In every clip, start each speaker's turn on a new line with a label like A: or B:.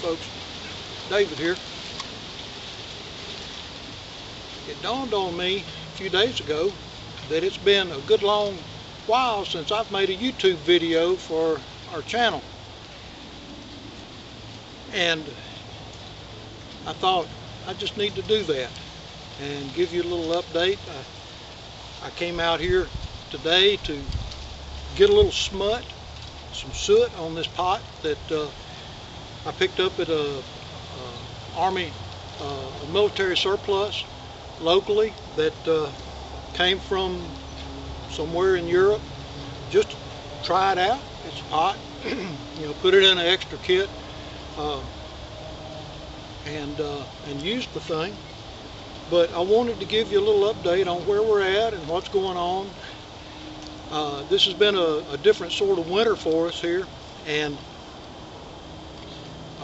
A: Folks, David here. It dawned on me a few days ago that it's been a good long while since I've made a YouTube video for our channel. And I thought I just need to do that and give you a little update. I, I came out here today to get a little smut, some soot on this pot that uh, I picked up at a, a Army uh, a military surplus locally that uh, came from somewhere in Europe. Just try it out. It's hot. you know, put it in an extra kit uh, and uh, and use the thing. But I wanted to give you a little update on where we're at and what's going on. Uh, this has been a, a, different sort of winter for us here, and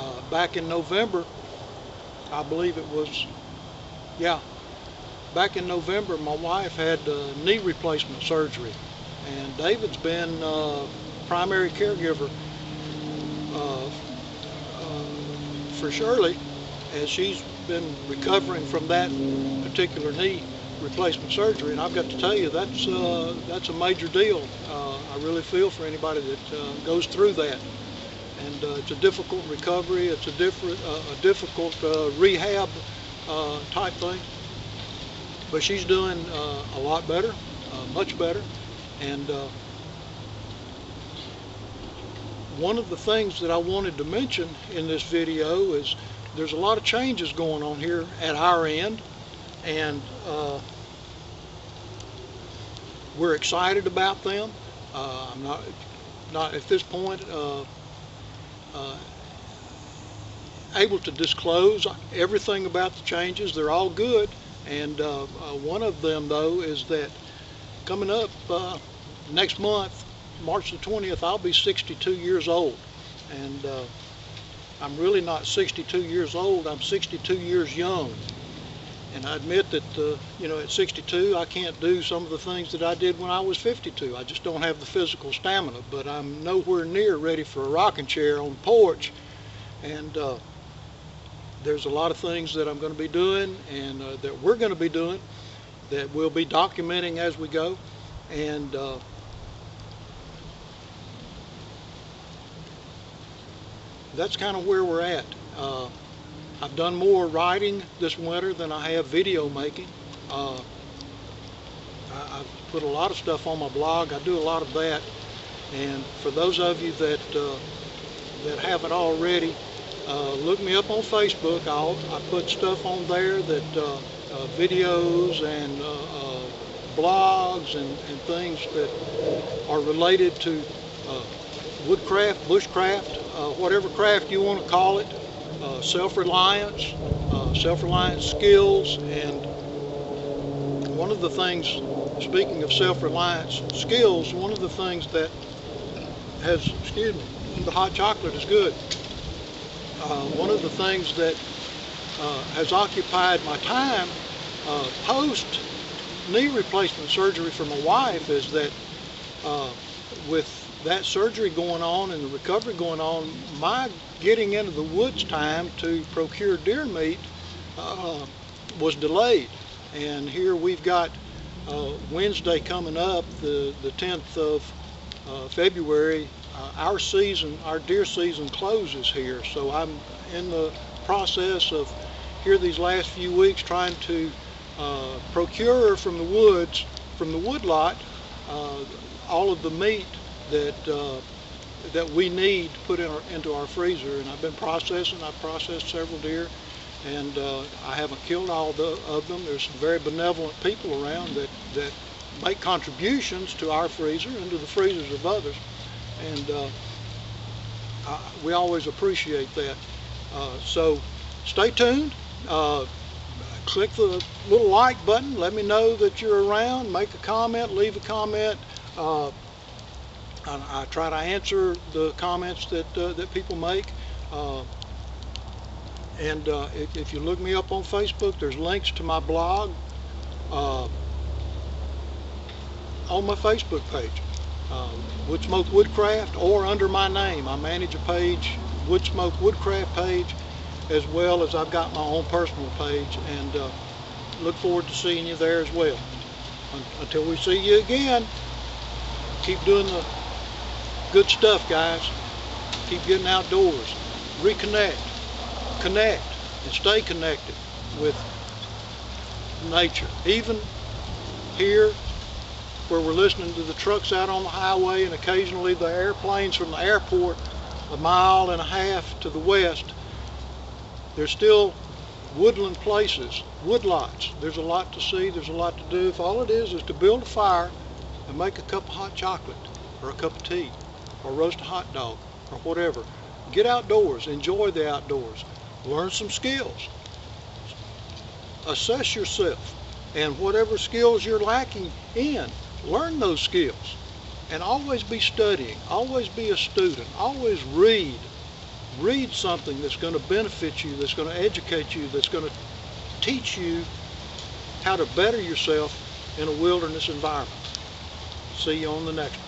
A: uh, back in November, I believe it was, yeah, back in November, my wife had uh, knee replacement surgery, and David's been uh, primary caregiver uh, uh, for Shirley as she's been recovering from that particular knee replacement surgery, and I've got to tell you that's that's a major deal. I really feel for anybody that goes through that, and uh, it's a difficult recovery. It's a different, uh, a difficult uh, rehab type thing, but she's doing a lot better, much better, and one of the things that I wanted to mention in this video is there's a lot of changes going on here at our end and uh, we're excited about them. Uh, I'm not, not at this point uh, uh, able to disclose everything about the changes. They're all good, and uh, uh, one of them though is that coming up next month, March the 20th, I'll be 62 years old, and I'm really not 62 years old. I'm 62 years young. And I admit that, uh, you know, at 62, I can't do some of the things that I did when I was 52. I just don't have the physical stamina, but I'm nowhere near ready for a rocking chair on the porch. And uh, there's a lot of things that I'm going to be doing and uh, that we're going to be doing that we'll be documenting as we go. And uh, that's kind of where we're at. I've done more writing this winter than I have video making. Uh, I, have put a lot of stuff on my blog. I do a lot of that. And for those of you that uh, that haven't already, uh, look me up on Facebook. I'll I put stuff on there that uh, uh, videos and uh, blogs and, and things that are related to woodcraft, bushcraft, whatever craft you want to call it uh, self-reliance, uh, self-reliance skills, and one of the things, speaking of self-reliance skills, one of the things that has, excuse me, the hot chocolate is good. Uh, one of the things that uh, has occupied my time uh, post knee replacement surgery for my wife is that uh, with that surgery going on and the recovery going on, my getting into the woods time to procure deer meat uh, was delayed. And here we've got uh, Wednesday coming up, the, the 10th of uh, February. Uh, our season, our deer season closes here. So I'm in the process of here these last few weeks trying to uh, procure from the woods, from the woodlot, uh, all of the meat that that we need to put in our, into our freezer. And I've been processing. I've processed several deer, and uh, I haven't killed all the, of them. There's some very benevolent people around that that make contributions to our freezer and to the freezers of others, and uh, I, we always appreciate that. Uh, so stay tuned. Uh, click the little like button. Let me know that you're around. Make a comment. Leave a comment. I, I try to answer the comments that uh, that people make. Uh, and uh, if, if, you look me up on Facebook, there's links to my blog uh, on my Facebook page. Uh, Woodsmoke Woodcraft or under my name. I manage a page Woodsmoke Woodcraft page, as well as I've got my own personal page, and uh, look forward to seeing you there as well. Un- Until we see you again, keep doing the good stuff, guys. Keep getting outdoors. Reconnect, connect, and stay connected with nature. Even here, where we're listening to the trucks out on the highway and occasionally the airplanes from the airport a mile and a half to the west, there's still woodland places, woodlots. There's a lot to see, there's a lot to do. If all it is is to build a fire and make a cup of hot chocolate or a cup of tea or roast a hot dog or whatever, get outdoors, enjoy the outdoors, learn some skills, assess yourself, and whatever skills you're lacking in, learn those skills. And always be studying, always be a student, always read. Read something that's going to benefit you, that's going to educate you, that's going to teach you how to better yourself in a wilderness environment. See you on the next one.